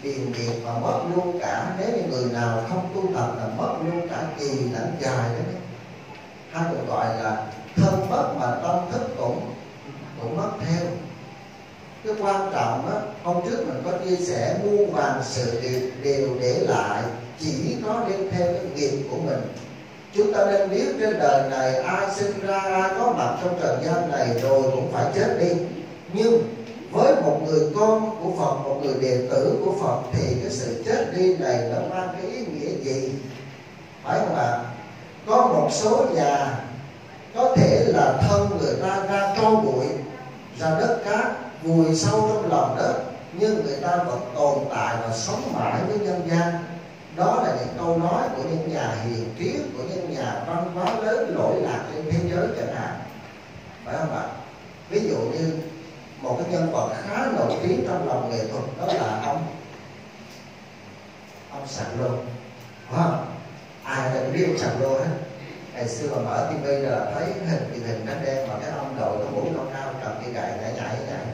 Điền biệt và mất luôn cả nếu như người nào không tu tập là mất luôn cả kỳ lẫn dài đấy. hay còn gọi là thân mất mà tâm thức cũng cũng mất theo. Cái quan trọng á hôm trước mình có chia sẻ muôn vàng sự đều, đều để lại chỉ có đem theo cái nghiệp của mình chúng ta nên biết trên đời này ai sinh ra, ai có mặt trong trần gian này rồi cũng phải chết đi. Nhưng với một người con của Phật, một người đệ tử của Phật thì cái sự chết đi này nó mang cái ý nghĩa gì? Phải không ạ? Có một số nhà có thể là thân người ta ra tro bụi, ra đất cát, vùi sâu trong lòng đất, nhưng người ta vẫn tồn tại và sống mãi với nhân gian đó là những câu nói của những nhà hiền triết, của những nhà văn hóa lớn lỗi lạc trên thế giới chẳng hạn. Phải không ạ? Ví dụ như một cái nhân vật khá nổi tiếng trong lòng nghệ thuật đó là ông ông sạc lô. Phải không? Ai là biết ông sạc lô hết? Ngày xưa mà mở tivi là thấy hình thì hình nó đen mà cái ông đội cái mũ cao cao cầm cái gậy nhảy nhảy nhảy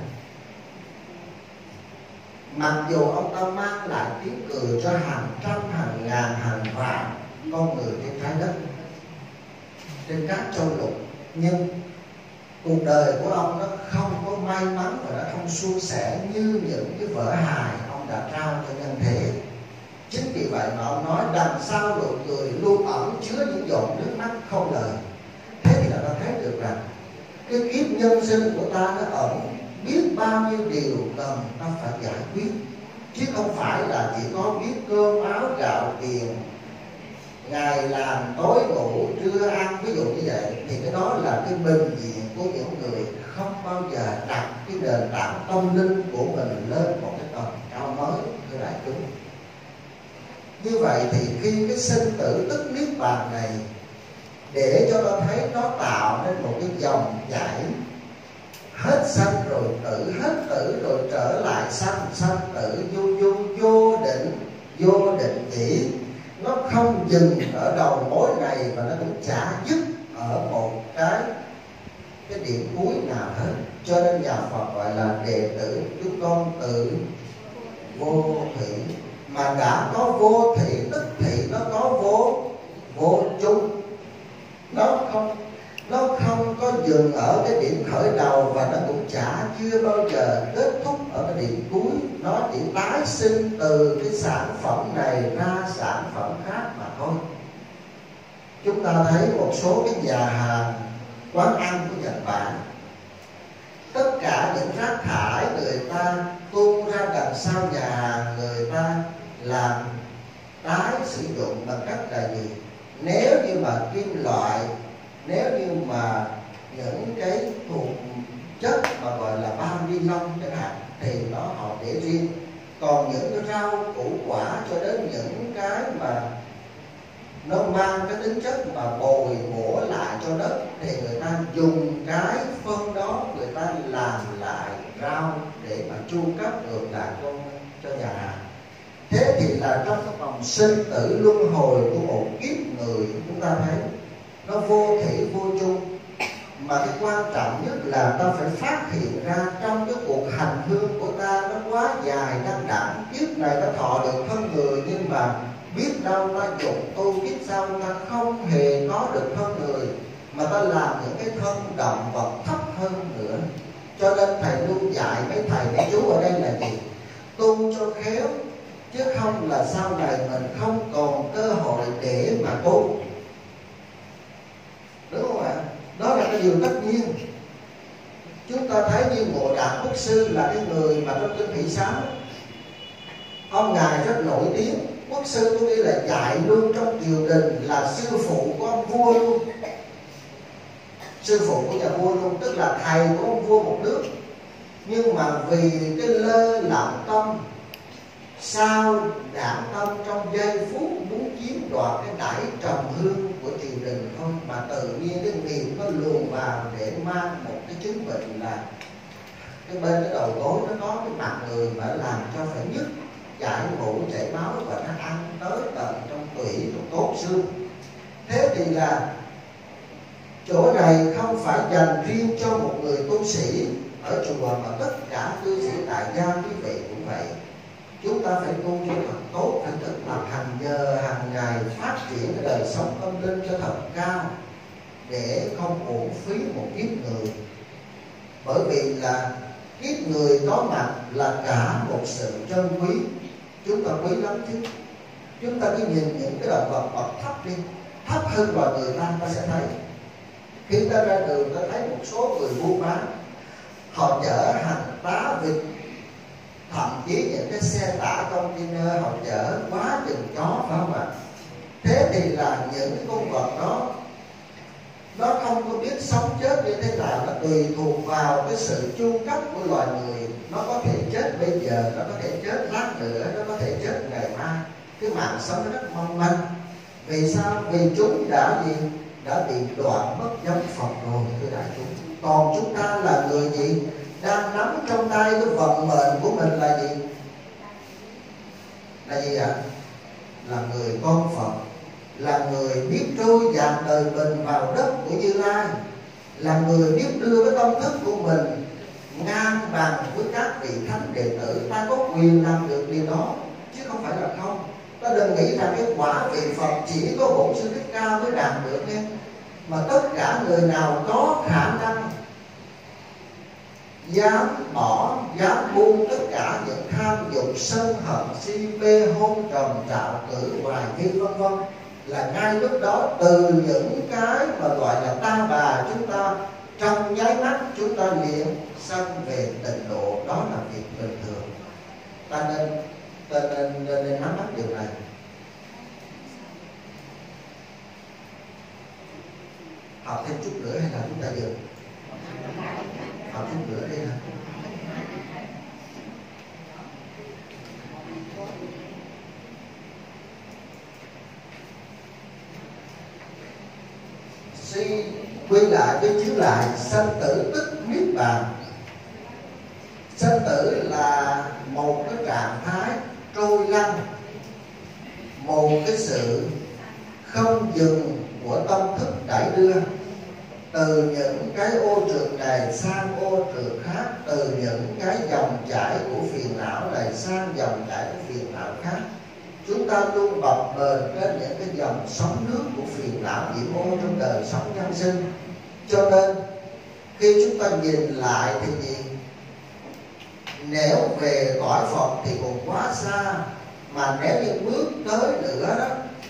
mặc dù ông ta mang lại tiếng cười cho hàng trăm, hàng ngàn, hàng vạn con người trên trái đất, trên các châu lục, nhưng cuộc đời của ông nó không có may mắn và nó không suôn sẻ như những cái vở hài ông đã trao cho nhân thế chính vì vậy mà ông nói đằng sau nụ cười luôn ẩn chứa những giọt nước mắt không lời. Thế thì là ta thấy được rằng cái kiếp nhân sinh của ta nó ẩn biết bao nhiêu điều cần, ta phải giải quyết. Chứ không phải là chỉ có biết cơm, áo, gạo, tiền. Ngày làm tối ngủ, trưa ăn, ví dụ như vậy, thì cái đó là cái bình diện của những người không bao giờ đặt cái nền tảng tâm linh của mình lên một cái tầm cao mới, thưa đại chúng. Như vậy thì khi cái sinh tử tức niết bàn này, để cho ta thấy nó tạo nên một cái dòng chảy hết sanh rồi tử, hết tử rồi trở lại sanh sanh tử vô vô vô định vô định chỉ nó không dừng ở đầu mối này và nó cũng chả dứt ở một cái cái điểm cuối nào hết. Cho nên nhà Phật gọi là đệ tử chúng con tự vô thị. Mà đã có vô thị, tức thị nó có vô vô chung. Nó không dừng ở cái điểm khởi đầu và nó cũng chả chưa bao giờ kết thúc ở cái điểm cuối. Nó chỉ tái sinh từ cái sản phẩm này ra sản phẩm khác mà thôi. Chúng ta thấy một số cái nhà hàng, quán ăn của nhật bản, tất cả những rác thải người ta tuôn ra đằng sau nhà hàng người ta làm tái sử dụng bằng cách là gì? Nếu như mà kim loại, nếu như mà những cái thuộc chất mà gọi là bao ni lông chẳng hạn, thì nó họ để riêng. Còn những cái rau củ quả cho đến những cái mà nó mang cái tính chất mà bồi bổ lại cho đất, thì người ta dùng cái phân đó người ta làm lại rau để mà chu cấp ngược lại cho cho nhà hàng. Thế thì là trong cái vòng sinh tử luân hồi của một kiếp người, chúng ta thấy nó vô thể vô chung mà cái quan trọng nhất là ta phải phát hiện ra trong cái cuộc hành hương của ta nó quá dài đăng đẳng kiếp này ta thọ được thân người, nhưng mà biết đâu ta dụng tu biết sao ta không hề có được thân người, mà ta làm những cái thân động vật thấp hơn nữa. Cho nên thầy luôn dạy mấy thầy, mấy chú ở đây là gì? Tu cho khéo, chứ không là sau này mình không còn cơ hội để mà tu. Đúng không ạ? Đó là cái điều tất nhiên. Chúng ta thấy như bộ đạt quốc sư là cái người mà trong kinh thị sám ông ngài rất nổi tiếng. Quốc sư có nghĩa là dạy luôn trong triều đình là sư phụ của ông vua luôn. Sư phụ của nhà vua luôn, tức là thầy của ông vua một nước. Nhưng mà vì cái lơ lặng tâm sao đảm tâm trong giây phút muốn chiếm đoạt cái đải trầm hương của triều đình thôi mà tự nhiên cái nghiệp nó luồn vào để mang một cái chứng bệnh là cái bên cái đầu gối nó có cái mặt người mà làm cho phải nhức, chảy mũ, chảy máu và nó ăn tới tận trong tủy, trong cốt xương. Thế thì là chỗ này không phải dành riêng cho một người tu sĩ ở chùa mà tất cả cư sĩ tại gia quý vị cũng vậy chúng ta phải tu cho thật tốt, phải thực tập hàng giờ hàng ngày phát triển cái đời sống tâm linh cho thật cao để không uổng phí một kiếp người. Bởi vì là kiếp người có mặt là cả một sự trân quý. Chúng ta quý lắm chứ. Chúng ta cứ nhìn những cái động vật bậc thấp đi, thấp hơn loài người ta ta sẽ thấy. Khi ta ra đường, ta thấy một số người buôn bán, họ chở hàng tá vịt thậm chí những cái xe tải container họ chở quá chừng chó phải không ạ? Thế thì là những cái con vật đó, nó không có biết sống chết như thế nào, nó tùy thuộc vào cái sự chu cấp của loài người. Nó có thể chết bây giờ, nó có thể chết lát nữa, nó có thể chết ngày mai. Cái mạng sống nó rất mong manh. Vì sao? Vì chúng đã gì? Đã bị đoạn mất nhân phật rồi, thưa đại chúng. Còn chúng ta là người gì? Đang nắm trong tay cái vận mệnh của mình là gì? Là gì ạ? À? là người con phật, là người biết trôi dạt đời mình vào đất của như lai, là người biết đưa cái tâm thức của mình ngang bằng với các vị thánh đệ tử. Ta có quyền làm được điều đó, chứ không phải là không. Ta đừng nghĩ rằng cái quả vị phật chỉ có bổn sư thích ca mới đạt được nha. Mà tất cả người nào có khả năng dám bỏ dám buông tất cả những tham dục sân hận si mê hôn trầm trạo cử hoài nghi vân vân là ngay lúc đó từ những cái mà gọi là ta bà chúng ta trong nháy mắt chúng ta liền sân về tịnh độ. Đó là việc bình thường. Ta nên ta nên nên, nên nắm bắt điều này. Học thêm chút nữa hay là chúng ta dừng? Học chút nữa đây hả? Suy quy lại với chiếu lại, sanh tử tức niết bàn. Sanh tử là một cái trạng thái trôi lăn, một cái sự không dừng của tâm thức đẩy đưa từ những cái ô trượt này sang ô trượt khác, từ những cái dòng chảy của phiền não này sang dòng chảy của phiền não khác, chúng ta luôn bập bềnh trên những cái dòng sóng nước của phiền não nhiễm ô trong đời sống nhân sinh. Cho nên, khi chúng ta nhìn lại thì gì? Nếu về cõi phật thì còn quá xa, mà nếu như bước tới nữa đó,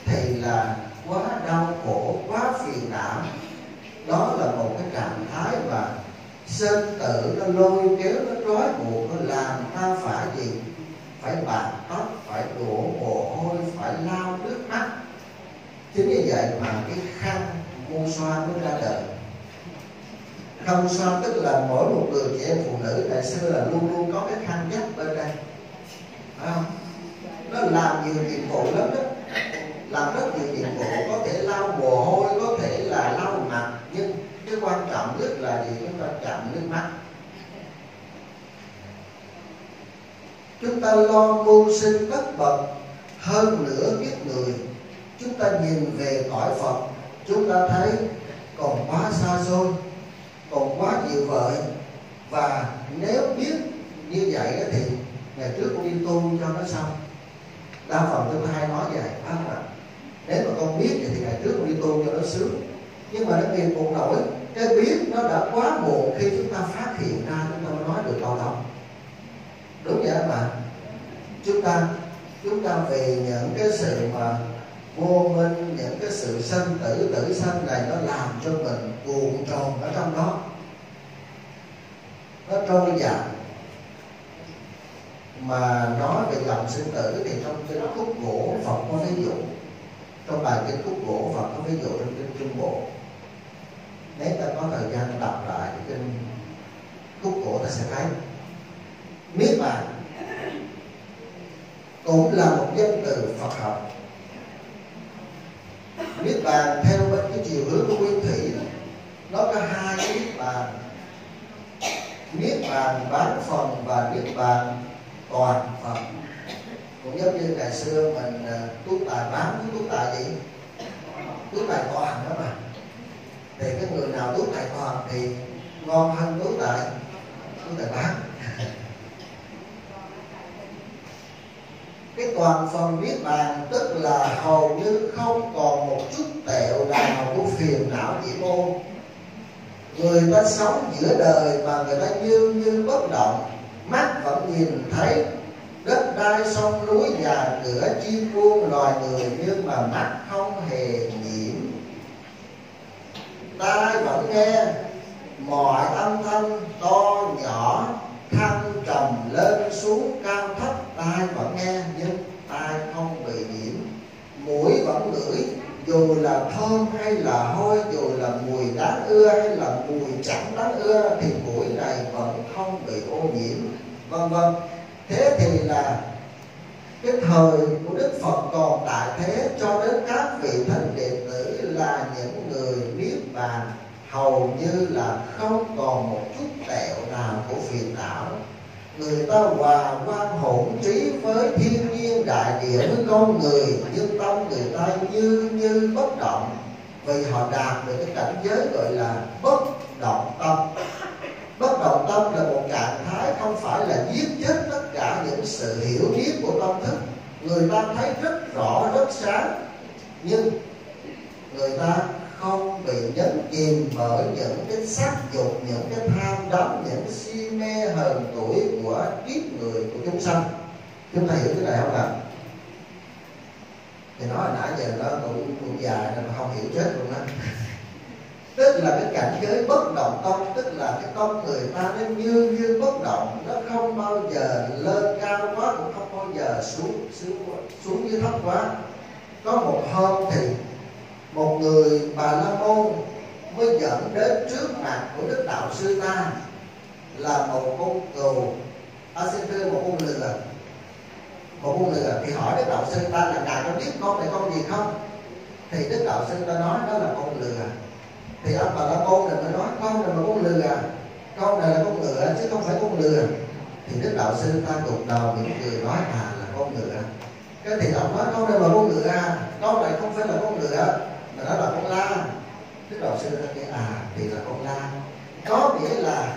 thì là quá đau khổ, quá phiền não đó là một cái trạng thái mà sinh tử nó lôi kéo, nó trói buộc, nó làm ta phải gì? Phải bạc tóc, phải đổ mồ hôi, phải lao nước mắt. Chính như vậy mà cái khăn mua xoa mới ra đời. Khăn xoa tức là mỗi một người chị em phụ nữ đại xưa là luôn luôn có cái khăn dắt bên đây. Phải không? Nó làm nhiều nhiệm vụ lắm đó. Làm rất nhiều nhiệm vụ. Có thể lau mồ hôi, có thể là lau cái quan trọng nhất là gì? Chúng ta chậm nước mắt. Chúng ta lo mưu sinh tất bật hơn nữa biết người. Chúng ta nhìn về cõi phật, chúng ta thấy còn quá xa xôi, còn quá nhiều vợi và nếu biết như vậy thì ngày trước con đi tu cho nó xong. Đa phần tôi hay nói vậy, phải không ạ? Nếu mà con biết thì ngày trước con đi tu cho nó sướng. Nhưng mà nó nghiệp cũng nổi cái biết nó đã quá muộn khi chúng ta phát hiện ra chúng ta mới nói được câu đó đúng vậy mà chúng ta chúng ta vì những cái sự mà vô minh, những cái sự sanh tử tử sanh này nó làm cho mình cuộn tròn ở trong đó. Nó trôi dạt. Mà nói về dòng sinh tử thì trong kinh khúc gỗ Phật có ví dụ. Trong bài kinh khúc gỗ Phật có ví dụ trong kinh Trung Bộ nếu ta có thời gian đọc lại kinh khúc cổ ta sẽ thấy. Niết bàn cũng là một danh từ Phật học. Niết bàn theo bên cái chiều hướng của nguyên thủy nó có hai cái niết bàn. Niết bàn bán phần và niết bàn toàn phần. Cũng giống như ngày xưa mình à, tài bán với tuốt tài gì? Tuốt tài toàn đó mà thì cái người nào tốt tài toàn thì ngon hơn tốt tài tốt tài bán cái toàn phần niết bàn tức là hầu như không còn một chút tẹo nào của phiền não chỉ môn người ta sống giữa đời mà người ta như như bất động, mắt vẫn nhìn thấy, đất đai sông núi nhà cửa chim muôn loài người nhưng mà mắt không hề ta tai vẫn nghe mọi âm thanh to nhỏ, thăng trầm lên xuống cao thấp. Tai vẫn nghe nhưng tai không bị nhiễm. Mũi vẫn ngửi, dù là thơm hay là hôi, dù là mùi đáng ưa hay là mùi chẳng đáng ưa, thì mũi này vẫn không bị ô nhiễm, vân vân. Thế thì là cái thời của đức phật còn tại thế, cho đến các vị thánh đệ tử là những người niết bàn, hầu như là không còn một chút tẹo nào của phiền não. Người ta hòa quan hỗn trí với thiên nhiên đại địa với con người, nhưng tâm người ta như như bất động. Vì họ đạt được cái cảnh giới gọi là bất động tâm. Bất động tâm là một trạng thái không phải là giết chết tất cả những sự hiểu biết người ta thấy rất rõ rất sáng nhưng người ta không bị nhấn chìm bởi những cái sắc dục những cái tham đắm những cái si mê hờn tuổi của kiếp người của chúng sanh. Chúng ta hiểu cái này không ạ? Thì nói nãy giờ nó cũng, cũng dài nên không hiểu chết luôn á tức là cái cảnh giới bất động tâm tức là cái tâm người ta nó như như bất động nó không bao giờ lên cao quá cũng không bao giờ xuống xuống xuống dưới thấp quá. Có một hôm thì một người bà la môn mới dẫn đến trước mặt của đức đạo sư ta là một con cừu. À, xin thưa một con lừa một con lừa thì hỏi đức đạo sư ta là ngài có biết con này con gì không? Thì đức đạo sư ta nói đó là con lừa thì ông bà la môn này mới nói, con này là con lừa. Con này là con ngựa chứ không phải con lừa. Thì đức đạo sư ta gục đầu những người nói à là con ngựa cái thì ông nói, con này là con ngựa con này không phải là con ngựa mà đó là con la. Đức đạo sư ta nghĩ à thì là con la. Có nghĩa là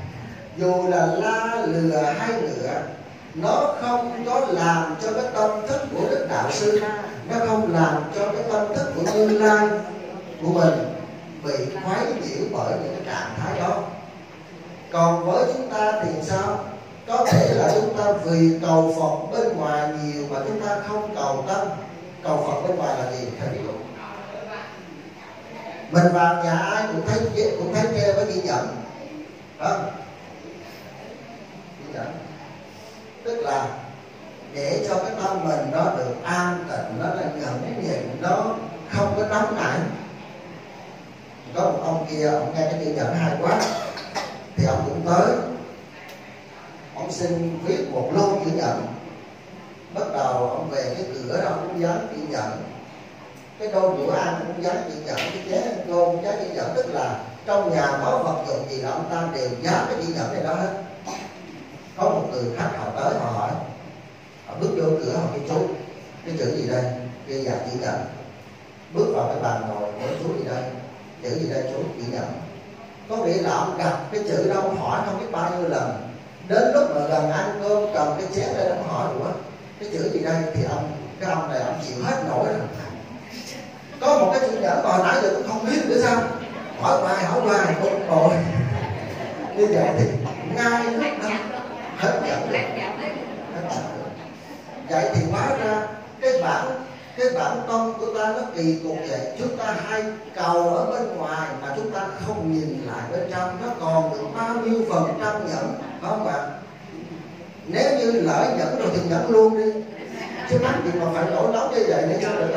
dù là la, lừa hay ngựa nó không có làm cho cái tâm thức của đức đạo sư, nó không làm cho cái tâm thức của như lai của mình bị quấy nhiễu bởi những cái trạng thái đó. Còn với chúng ta thì sao? Có thể là chúng ta vì cầu phật bên ngoài nhiều mà chúng ta không cầu tâm. Cầu phật bên ngoài là gì? Thầy ví dụ mình vào nhà ai cũng thấy cũng thấy kêu với ghi nhận. Đó. ghi nhận. Tức là để cho cái tâm mình nó được an tịnh, nó là nhẫn nhịn nó không có nóng nảy có một ông kia, ông nghe cái ghi nhận hay quá. Thì ông cũng tới. Ông xin viết một lô chữ nhận. Bắt đầu ông về cái cửa đó ông cũng dán chữ nhận. Cái đôi bữa ăn cũng dán chữ nhận. Cái chế cơm dán chữ nhận. Tức là trong nhà có vật dụng gì đó ông ta đều dán cái chữ nhận này đó hết. Có một người khách họ tới họ hỏi. Họ bước vô cửa, họ kêu, chú, cái chữ gì đây? Kêu dạ chữ nhận. Bước vào cái bàn ngồi nói chú gì đây? Chữ gì đây chú chữ nhận có nghĩa là ông gặp cái chữ đó, ông hỏi không biết bao nhiêu lần. Đến lúc mà gần ăn cơm, cầm cái chén lên ông hỏi, ủa, cái chữ gì đây? Thì ông, cái ông này, ông chịu hết nổi rồi. Có một cái chữ nhẫn mà hồi nãy giờ tôi không biết nữa sao. Hỏi hoài hỏi hoài cũng rồi như vậy thì ngay lúc đó, hết giận hết giận vậy thì hóa ra cái bản cái bản tâm của ta nó kỳ cục vậy. Chúng ta hay cầu ở bên ngoài mà chúng ta không nhìn lại bên trong. Nó còn được bao nhiêu phần trăm nhẫn? Phải không bạn nếu như lỡ nhẫn rồi thì nhẫn luôn đi. Chứ mắc gì mà phải nổi nóng như vậy nữa cho được.